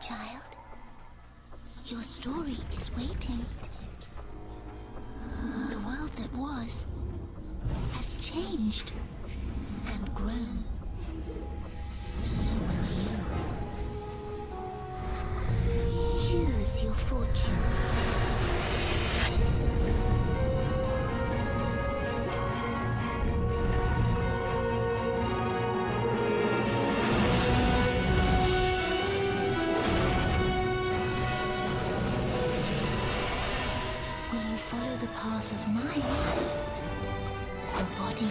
child. Your story is waiting. The world that was has changed and grown. So will you. Choose your fortune. You follow the path of mind or body,